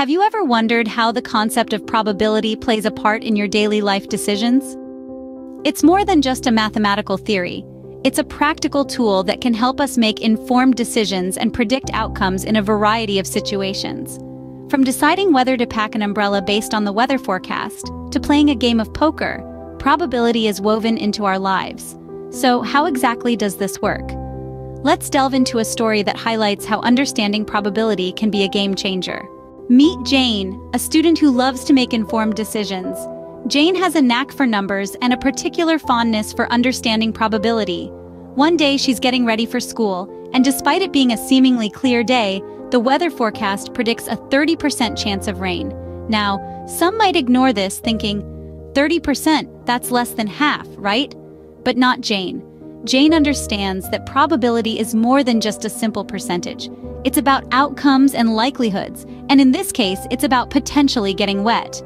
Have you ever wondered how the concept of probability plays a part in your daily life decisions? It's more than just a mathematical theory. It's a practical tool that can help us make informed decisions and predict outcomes in a variety of situations. From deciding whether to pack an umbrella based on the weather forecast, to playing a game of poker, probability is woven into our lives. So how exactly does this work? Let's delve into a story that highlights how understanding probability can be a game changer. Meet Jane, a student who loves to make informed decisions. Jane has a knack for numbers and a particular fondness for understanding probability. One day she's getting ready for school, and despite it being a seemingly clear day, the weather forecast predicts a 30% chance of rain. Now, some might ignore this thinking, 30%, that's less than half, right? But not Jane. Jane understands that probability is more than just a simple percentage. It's about outcomes and likelihoods, and in this case, it's about potentially getting wet.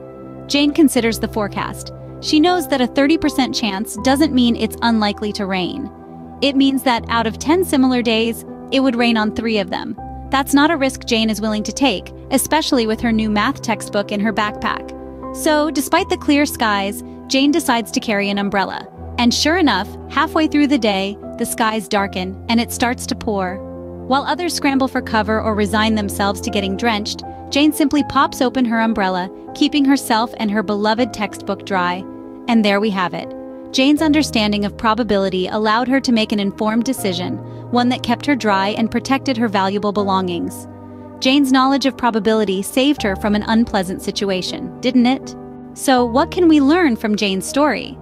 Jane considers the forecast. She knows that a 30% chance doesn't mean it's unlikely to rain. It means that out of 10 similar days, it would rain on three of them. That's not a risk Jane is willing to take, especially with her new math textbook in her backpack. So, despite the clear skies, Jane decides to carry an umbrella. And sure enough, halfway through the day, the skies darken and it starts to pour. While others scramble for cover or resign themselves to getting drenched, Jane simply pops open her umbrella, keeping herself and her beloved textbook dry. And there we have it. Jane's understanding of probability allowed her to make an informed decision, one that kept her dry and protected her valuable belongings. Jane's knowledge of probability saved her from an unpleasant situation, didn't it? So what can we learn from Jane's story?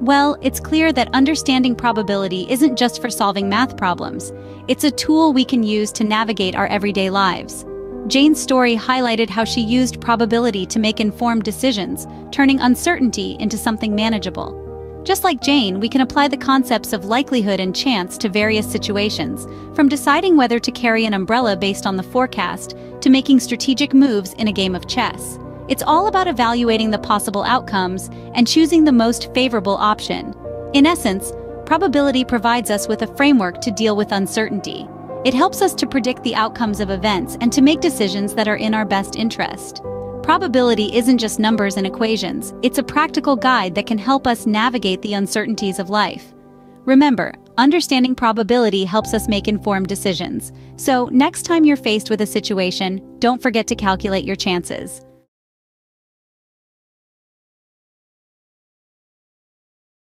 Well, it's clear that understanding probability isn't just for solving math problems. It's a tool we can use to navigate our everyday lives. Jane's story highlighted how she used probability to make informed decisions, turning uncertainty into something manageable. Just like Jane, we can apply the concepts of likelihood and chance to various situations, from deciding whether to carry an umbrella based on the forecast to making strategic moves in a game of chess. It's all about evaluating the possible outcomes and choosing the most favorable option. In essence, probability provides us with a framework to deal with uncertainty. It helps us to predict the outcomes of events and to make decisions that are in our best interest. Probability isn't just numbers and equations, it's a practical guide that can help us navigate the uncertainties of life. Remember, understanding probability helps us make informed decisions. So, next time you're faced with a situation, don't forget to calculate your chances.